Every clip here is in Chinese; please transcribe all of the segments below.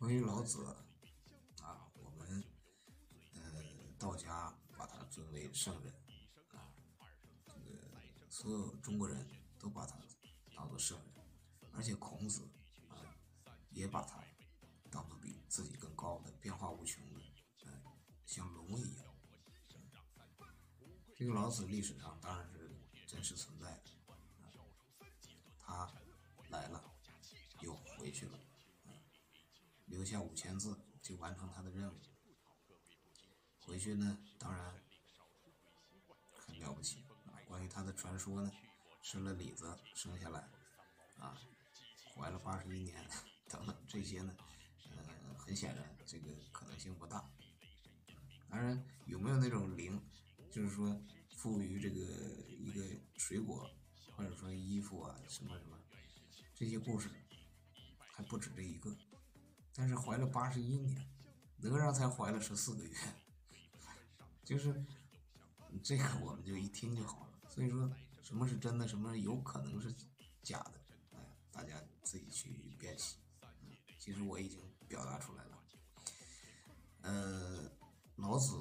关于老子啊，我们呃道家把他尊为圣人啊，这个所有中国人都把他当做圣人，而且孔子啊也把他当做比自己更高的、变化无穷的，嗯，像龙一样。这个老子历史上当然是真实存在的，留下五千字就完成他的任务，回去呢，当然很了不起啊。关于他的传说呢，吃了李子生下来，啊，怀了八十一年等等这些呢，呃，很显然这个可能性不大。当然，有没有那种灵，就是说赋予这个一个水果，或者说衣服啊什么什么这些故事，还不止这一个。但是怀了八十一年，哪吒才怀了十四个月，就是这个我们就一听就好了。所以说，什么是真的，什么有可能是假的，哎，大家自己去辨析。其实我已经表达出来了。呃，老子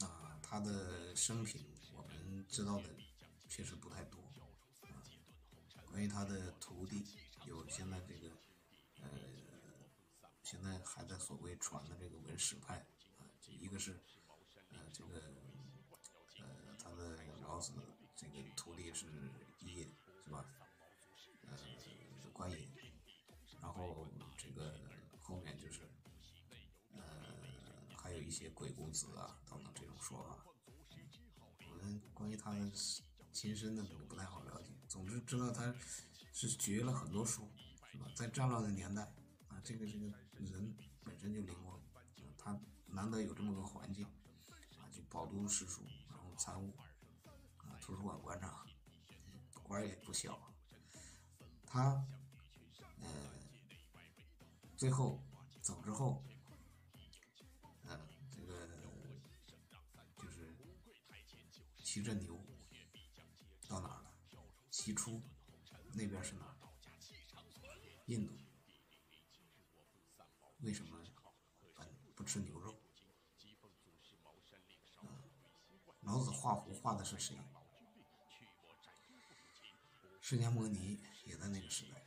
啊，他的生平我们知道的确实不太多啊。关于他的徒弟，有现在这个。呃，现在还在所谓传的这个文史派啊，一个是呃这个呃他的老子这个徒弟是伊尹是吧？呃关羽，然后这个后面就是呃还有一些鬼谷子啊等等这种说法。我们关于他的亲身的这个不太好了解，总之知道他是绝了很多书。是吧？在战乱的年代啊，这个这个人本身就灵光，他难得有这么个环境啊，就饱读诗书，然后参悟啊，图书馆馆长，官也不小。他呃，最后走之后，嗯，这个就是骑着牛到哪了？西出那边是哪？印度为什么不吃牛肉？老子画符画的是谁？释迦牟尼也在那个时代。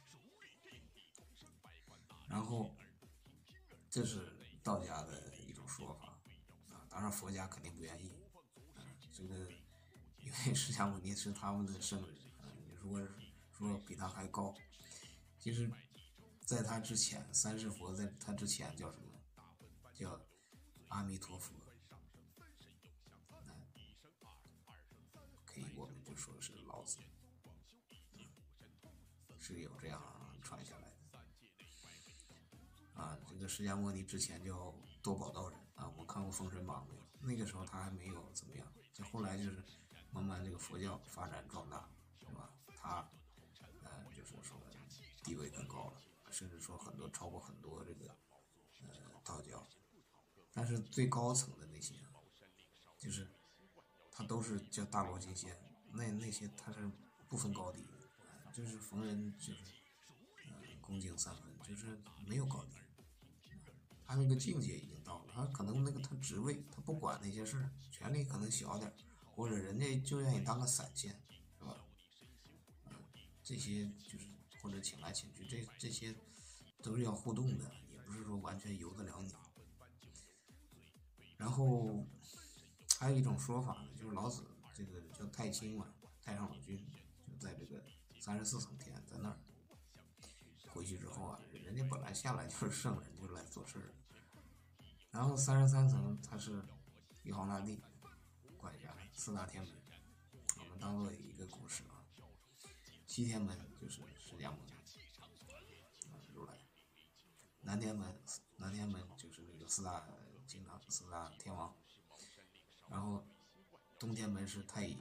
然后，这是道家的一种说法啊，当然佛家肯定不愿意啊。这个因为释迦牟尼是他们的圣人啊，你如果说比他还高，其实。在他之前，三世佛在他之前叫什么？叫阿弥陀佛。那可以，我们就说是老子，是有这样传下来的。啊，这个释迦牟尼之前叫多宝道人啊，我看过《封神榜》没有？那个时候他还没有怎么样，就后来就是慢慢这个佛教发展壮大，是吧？他呃，就是说地位更高了。甚至说很多超过很多这个呃道教，但是最高层的那些，就是他都是叫大罗金仙，那那些他是不分高低，就是逢人就是呃恭敬三分，就是没有高低，他那个境界已经到了，他可能那个他职位他不管那些事儿，权力可能小点，或者人家就愿意当个散仙，是吧？这些就是。或者请来请去，这这些都是要互动的，也不是说完全由得了你。然后还有一种说法呢，就是老子这个叫太清嘛，太上老君就在这个三十四层天，在那儿回去之后啊，人家本来下来就是圣人，就来做事儿。然后三十三层他是玉皇大帝管辖四大天门，我们当做一个故事啊。西天门就是释迦牟尼，啊，如来；南天门，南天门就是那个四大金刚、四大天王。然后东天门是太乙，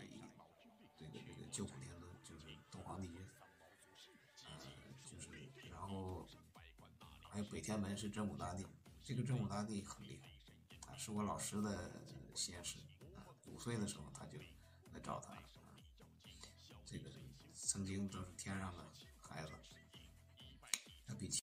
这个这个救苦天尊，就是东皇帝君。呃，就是然后还有北天门是真武大帝，这个真武大帝很厉害，啊，是我老师的先师，啊，五岁的时候他就来找他。曾经都是天上的孩子，要比。